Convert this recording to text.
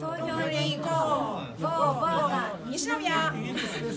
投票に行こう。ゴーゴーが西宮。